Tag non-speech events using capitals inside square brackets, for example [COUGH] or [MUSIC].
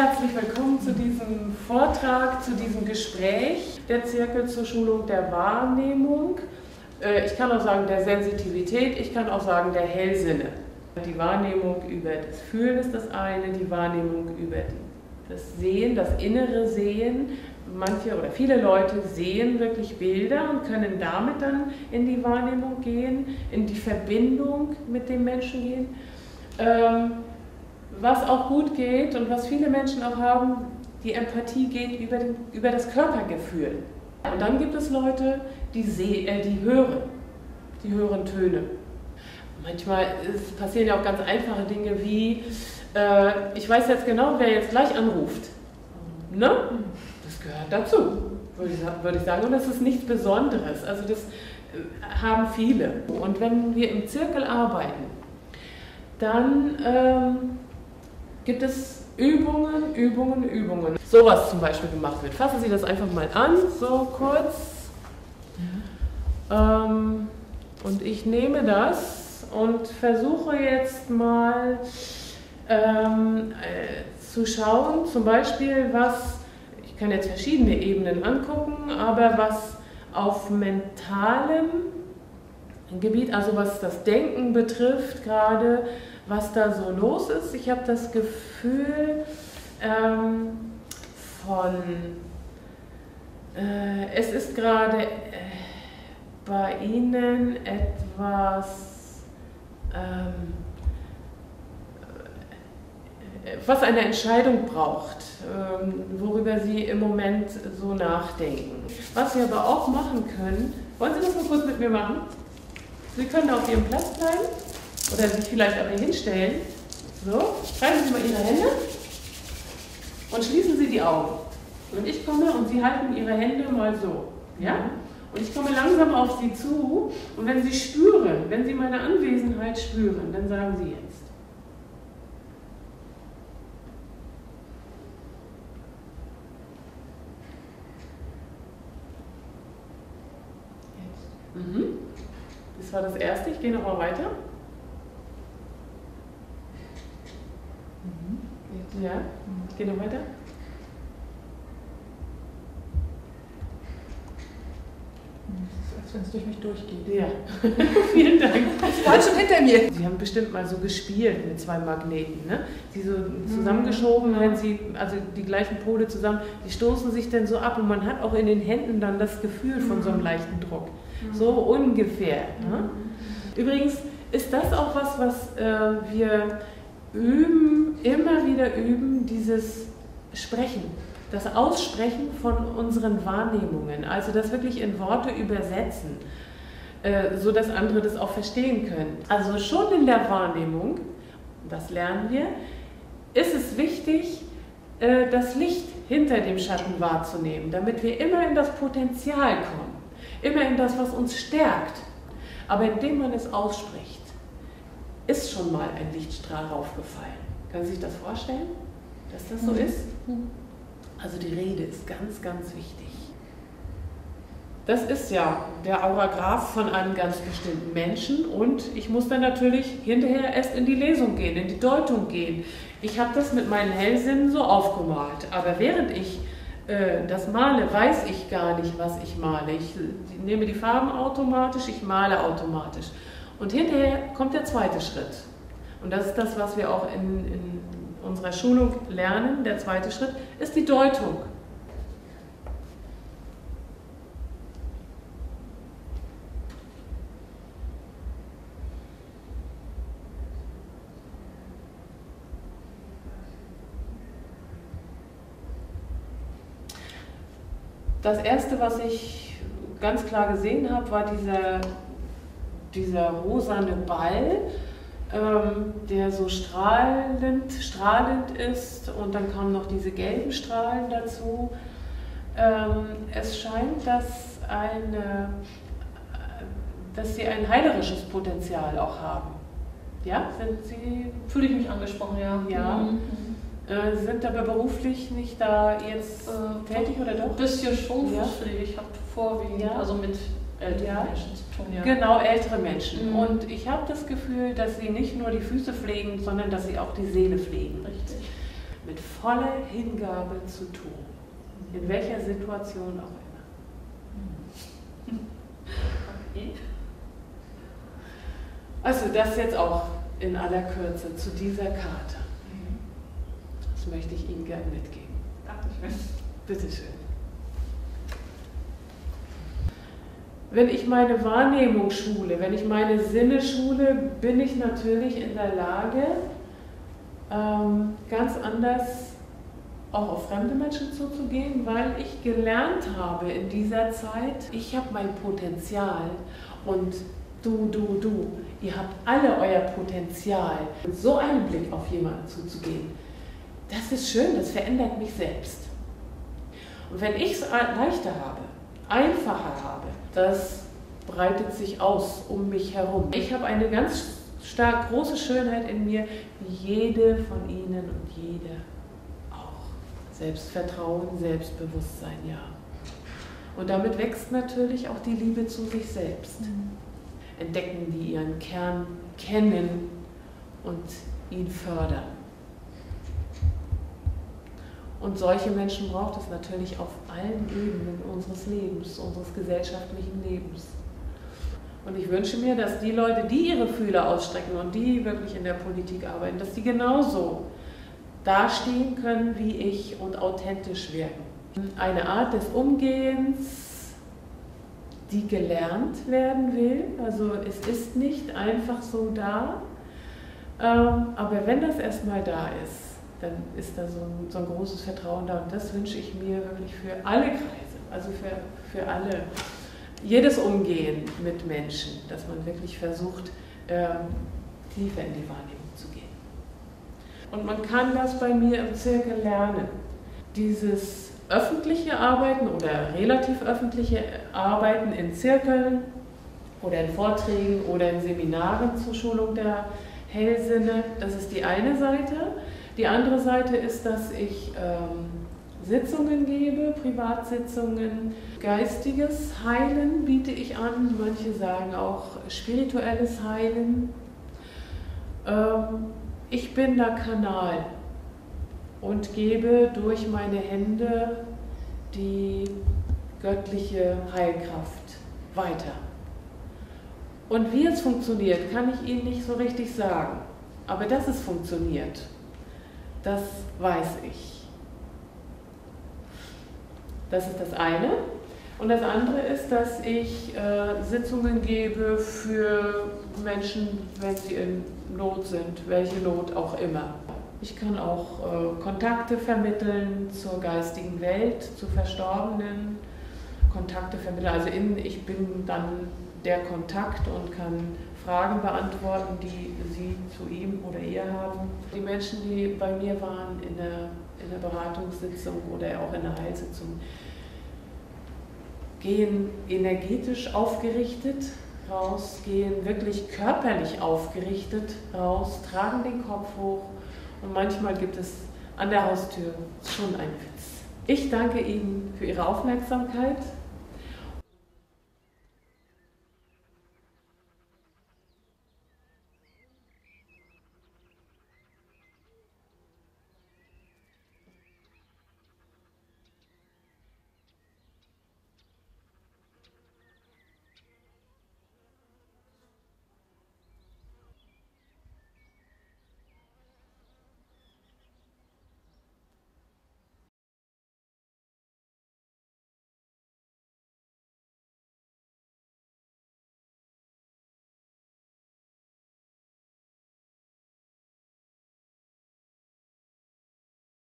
Herzlich willkommen zu diesem Vortrag, zu diesem Gespräch. Der Zirkel zur Schulung der Wahrnehmung. Äh, ich kann auch sagen der Sensitivität, ich kann auch sagen der Hellsinne. Die Wahrnehmung über das Fühlen ist das eine, die Wahrnehmung über das Sehen, das innere Sehen. Manche oder viele Leute sehen wirklich Bilder und können damit dann in die Wahrnehmung gehen, in die Verbindung mit dem Menschen gehen. Was auch gut geht und was viele Menschen auch haben, die Empathie geht über, den, über das Körpergefühl. Und dann gibt es Leute, die, seh, äh, die hören, die hören Töne. Manchmal passieren ja auch ganz einfache Dinge wie, äh, ich weiß jetzt genau, wer jetzt gleich anruft. Ne? Das gehört dazu, würde ich, würde ich sagen. Und das ist nichts Besonderes. Also das äh, haben viele. Und wenn wir im Zirkel arbeiten, dann ähm, gibt es Übungen, Übungen, Übungen. Sowas zum Beispiel gemacht wird. Fassen Sie das einfach mal an, so kurz. Ähm, und ich nehme das und versuche jetzt mal ähm, äh, zu schauen, zum Beispiel, was, ich kann jetzt verschiedene Ebenen angucken, aber was auf mentalem Gebiet, also was das Denken betrifft, gerade was da so los ist. Ich habe das Gefühl ähm, von, äh, es ist gerade äh, bei Ihnen etwas, ähm, äh, was eine Entscheidung braucht, ähm, worüber Sie im Moment so nachdenken. Was Sie aber auch machen können, wollen Sie das mal kurz mit mir machen? Sie können auf Ihrem Platz bleiben oder sich vielleicht aber hinstellen. So, streichen Sie mal Ihre Hände und schließen Sie die Augen. Und ich komme und Sie halten Ihre Hände mal so. Ja? Und ich komme langsam auf Sie zu und wenn Sie spüren, wenn Sie meine Anwesenheit spüren, dann sagen Sie jetzt. Jetzt. Mhm. Das war das erste. Ich gehe nochmal weiter. Ja, geh noch weiter. als wenn es durch mich durchgeht. Ja, [LAUGHS] vielen Dank. Sie waren schon hinter mir. Sie haben bestimmt mal so gespielt mit zwei Magneten, ne? Die so zusammengeschoben, wenn sie, also die gleichen Pole zusammen, die stoßen sich dann so ab und man hat auch in den Händen dann das Gefühl von so einem leichten Druck. So ungefähr. Ne? Übrigens ist das auch was, was äh, wir üben, immer wieder üben, dieses Sprechen, das Aussprechen von unseren Wahrnehmungen, also das wirklich in Worte übersetzen, äh, so dass andere das auch verstehen können. Also schon in der Wahrnehmung, das lernen wir, ist es wichtig, äh, das Licht hinter dem Schatten wahrzunehmen, damit wir immer in das Potenzial kommen, immer in das, was uns stärkt. Aber indem man es ausspricht, ist schon mal ein Lichtstrahl raufgefallen. Können Sie sich das vorstellen, dass das so mhm. ist? Mhm. Also die Rede ist ganz, ganz wichtig. Das ist ja der Auragraph von einem ganz bestimmten Menschen und ich muss dann natürlich hinterher erst in die Lesung gehen, in die Deutung gehen. Ich habe das mit meinen Hellsinnen so aufgemalt, aber während ich äh, das male, weiß ich gar nicht, was ich male. Ich nehme die Farben automatisch, ich male automatisch. Und hinterher kommt der zweite Schritt. Und das ist das, was wir auch in, in unserer Schulung lernen. Der zweite Schritt ist die Deutung. Das erste, was ich ganz klar gesehen habe, war dieser dieser rosane Ball, ähm, der so strahlend, strahlend ist und dann kamen noch diese gelben Strahlen dazu. Ähm, es scheint, dass, eine, dass sie ein heilerisches Potenzial auch haben. Ja, sind Sie? Fühle ich mich angesprochen, ja. Ja. Mhm. Äh, sind aber beruflich nicht da jetzt äh, tätig oder doch? Ein bisschen schon ja. Ich habe vorwiegend, ja. also mit ältere ja. Menschen zu tun. Ja. Genau, ältere Menschen. Mhm. Und ich habe das Gefühl, dass sie nicht nur die Füße pflegen, sondern dass sie auch die Seele pflegen. Richtig. mit voller Hingabe zu tun. In welcher Situation auch immer. Okay. Also das jetzt auch in aller Kürze zu dieser Karte. Das möchte ich Ihnen gerne mitgeben. Dankeschön. Bitte schön. Wenn ich meine Wahrnehmung schule, wenn ich meine Sinne schule, bin ich natürlich in der Lage, ähm, ganz anders auch auf fremde Menschen zuzugehen, weil ich gelernt habe in dieser Zeit, ich habe mein Potenzial und du, du, du, ihr habt alle euer Potenzial. So einen Blick auf jemanden zuzugehen, das ist schön, das verändert mich selbst. Und wenn ich es leichter habe, einfacher habe, das breitet sich aus um mich herum. Ich habe eine ganz stark große Schönheit in mir, wie jede von Ihnen und jede auch. Selbstvertrauen, Selbstbewusstsein, ja. Und damit wächst natürlich auch die Liebe zu sich selbst. Mhm. Entdecken die ihren Kern kennen und ihn fördern. Und solche Menschen braucht es natürlich auf allen Ebenen unseres Lebens, unseres gesellschaftlichen Lebens. Und ich wünsche mir, dass die Leute, die ihre Fühler ausstrecken und die wirklich in der Politik arbeiten, dass die genauso dastehen können wie ich und authentisch wirken. Eine Art des Umgehens, die gelernt werden will. Also es ist nicht einfach so da. Ähm, aber wenn das erstmal da ist, dann ist da so ein, so ein großes Vertrauen da. Und das wünsche ich mir wirklich für alle Kreise, also für, für alle. Jedes Umgehen mit Menschen, dass man wirklich versucht, ähm, tiefer in die Wahrnehmung zu gehen. Und man kann das bei mir im Zirkel lernen. Dieses öffentliche Arbeiten oder relativ öffentliche Arbeiten in Zirkeln oder in Vorträgen oder in Seminaren zur Schulung der Hellsinne, das ist die eine Seite. Die andere Seite ist, dass ich ähm, Sitzungen gebe, Privatsitzungen, geistiges Heilen biete ich an, manche sagen auch spirituelles Heilen. Ähm, ich bin der Kanal und gebe durch meine Hände die göttliche Heilkraft weiter. Und wie es funktioniert, kann ich Ihnen nicht so richtig sagen. Aber dass es funktioniert, das weiß ich. Das ist das eine. Und das andere ist, dass ich äh, Sitzungen gebe für Menschen, wenn sie in Not sind, welche Not auch immer. Ich kann auch äh, Kontakte vermitteln zur geistigen Welt, zu Verstorbenen, Kontakte vermitteln. Also in, ich bin dann der Kontakt und kann Fragen beantworten, die Sie zu ihm oder ihr haben. Die Menschen, die bei mir waren in der, in der Beratungssitzung oder auch in der Heilsitzung, gehen energetisch aufgerichtet raus, gehen wirklich körperlich aufgerichtet raus, tragen den Kopf hoch und manchmal gibt es an der Haustür schon einen Witz. Ich danke Ihnen für Ihre Aufmerksamkeit